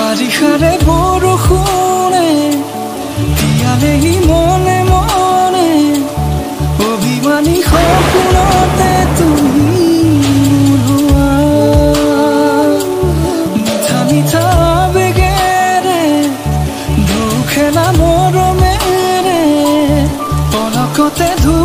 বাৰিষাৰে বৰষুণে তিয়ালেহি মনে মনে, অভিমানী সপোনতে তুমি মোৰ মিঠা মিঠা আবেগেৰে দুখেলা মৰমেৰে পলকতে ধু